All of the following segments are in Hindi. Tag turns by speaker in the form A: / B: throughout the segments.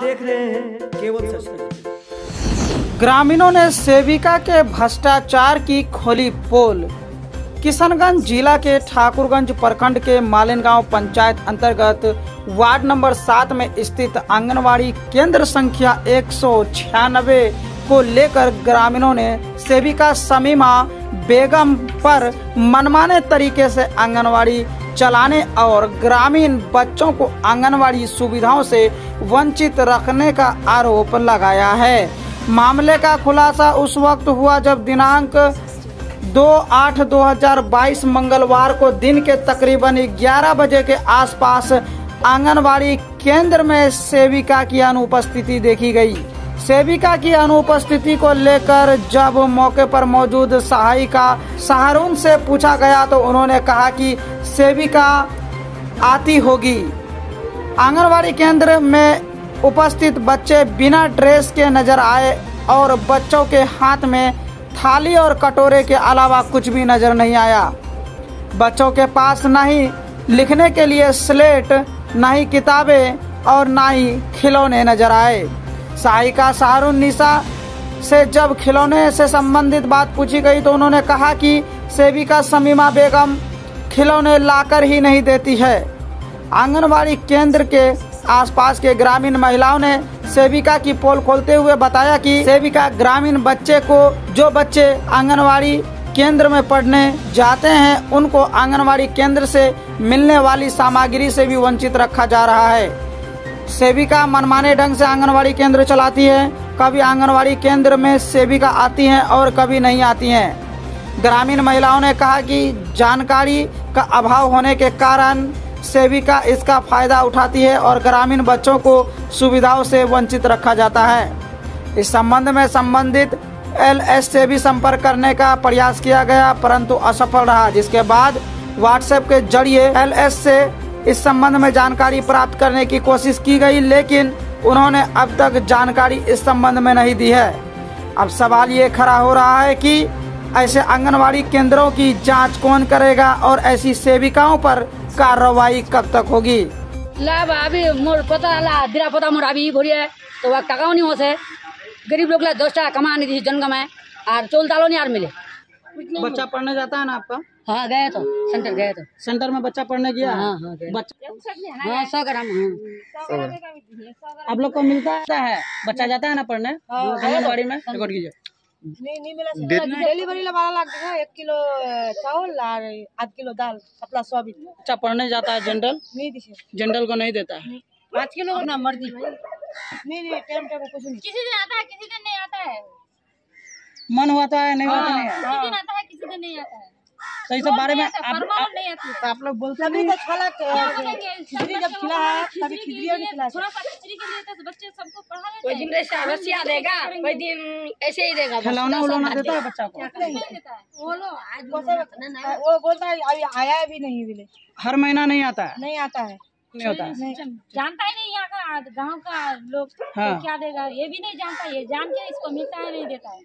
A: देख रहे हैं केवल सच
B: ग्रामीणों ने सेविका के भ्रष्टाचार की खोली पोल। किशनगंज जिला के ठाकुरगंज प्रखंड के मालिन गाँव पंचायत अंतर्गत वार्ड नंबर सात में स्थित आंगनवाड़ी केंद्र संख्या एक सौ छियानबे को लेकर ग्रामीणों ने सेविका समीमा बेगम पर मनमाने तरीके से आंगनवाड़ी चलाने और ग्रामीण बच्चों को आंगनवाड़ी सुविधाओं से वंचित रखने का आरोप लगाया है। मामले का खुलासा उस वक्त हुआ जब दिनांक 2 आठ 2022 मंगलवार को दिन के तकरीबन 11 बजे के आसपास आंगनवाड़ी केंद्र में सेविका की अनुपस्थिति देखी गई। सेविका की अनुपस्थिति को लेकर जब मौके पर मौजूद सहायिका सहारून से पूछा गया तो उन्होंने कहा कि सेविका आती होगी। आंगनवाड़ी केंद्र में उपस्थित बच्चे बिना ड्रेस के नज़र आए और बच्चों के हाथ में थाली और कटोरे के अलावा कुछ भी नज़र नहीं आया। बच्चों के पास न ही लिखने के लिए स्लेट, न ही किताबें और न ही खिलौने नज़र आए। सहायिका सहारून निशा से जब खिलौने से संबंधित बात पूछी गई तो उन्होंने कहा कि सेविका समीमा बेगम खिलौने लाकर ही नहीं देती है। आंगनबाड़ी केंद्र के आसपास के ग्रामीण महिलाओं ने सेविका की पोल खोलते हुए बताया कि सेविका ग्रामीण बच्चे को, जो बच्चे आंगनवाड़ी केंद्र में पढ़ने जाते हैं, उनको आंगनवाड़ी केंद्र से मिलने वाली सामग्री से भी वंचित रखा जा रहा है। सेविका मनमाने ढंग से आंगनवाड़ी केंद्र चलाती है, कभी आंगनवाड़ी केंद्र में सेविका आती हैं और कभी नहीं आती हैं। ग्रामीण महिलाओं ने कहा कि जानकारी का अभाव होने के कारण सेविका इसका फ़ायदा उठाती है और ग्रामीण बच्चों को सुविधाओं से वंचित रखा जाता है। इस संबंध में संबंधित एल एस से भी संपर्क करने का प्रयास किया गया, परंतु असफल रहा, जिसके बाद व्हाट्सएप के ज़रिए एल एस से इस संबंध में जानकारी प्राप्त करने की कोशिश की गई, लेकिन उन्होंने अब तक जानकारी इस संबंध में नहीं दी है। अब सवाल ये खड़ा हो रहा है कि ऐसे आंगनवाड़ी केंद्रों की जाँच कौन करेगा और ऐसी सेविकाओं पर कार्रवाई कब तक होगी?
C: लाभ अभी मोर पता ला दिरा पता मोर अभी भरी है तो वह टकाओ नहीं गरीब लोग कमा नहीं दी जनगम है और चोल तालो नहीं यार मिले।
B: बच्चा पढ़ने जाता है ना आपका?
C: हाँ गए तो सेंटर गए तो।
B: सेंटर में बच्चा पढ़ने गया?
C: हाँ हाँ
B: बच्चा
C: हाँ सौ ग्राम हाँ।
B: आप लोग को मिलता है? बच्चा जाता है ना पढ़ने? हाँ, आंगनबाड़ी में? हाँ। रिकॉर्ड कीजिए।
D: बारह लाख है एक किलो चावल और आध किलो दाल अपना सोयाबीन।
B: बच्चा पढ़ने जाता है जनरल
D: नहीं
B: जनरल को नहीं देता है?
D: पाँच किलो अपना मर्ज़ी। नहीं नहीं टाइम टाइम कुछ नहीं।
E: किसी दिन आता है किसी दिन नहीं आता है।
B: मन हुआ तो है नहीं हुआ तो नहीं है।
E: किसी दिन आता है किसी दिन नहीं आता है।
B: तो इस बारे में आप,
E: परमानेंट नहीं आती है
D: तो आप लोग बोलते नहीं। तो छोला खिचड़ी जब खिला है तभी खिचड़ी खिला
E: तो बच्चे सबको पढ़ा
C: कोई दिन ऐसा रसिया देगा कोई दिन ऐसे ही देगा
B: खिलौना उलौना देता है बच्चा को।
E: हैं देता है वो लो आज
D: हैं वो बोलता है अभी आया भी नहीं मिले
B: हर महीना नहीं आता है?
D: नहीं आता है।
B: नहीं होता है।
E: जानता ही नहीं यहाँ का गाँव का लोग
B: हाँ।
E: तो क्या देगा? ये भी नहीं जानता ये जान के इसको मिलता है नहीं देता है।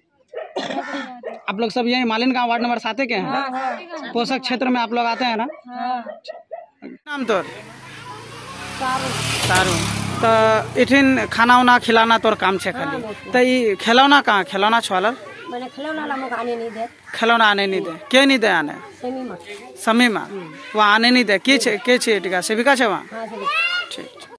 B: आप लोग सब यही मालिन गाँव वार्ड नंबर सात के हैं पोषक क्षेत्र में आप लोग आते हैं ना? नाम तो सारू। तो इठिन खाना उना खिलाना तोर काम छे खाली तो ये खिलौना कहाँ खिलौना छोलर
C: मैंने खिलौना ला मुझे आने नहीं दे
B: खिलौना आने नहीं दे के नहीं दे आने
C: सेमी में
B: समी में वहाँ आने नहीं दे के छे के छे टिका सेविका छे वहाँ
C: हाँ सभी
B: ठीक